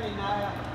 Very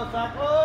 Cyclone!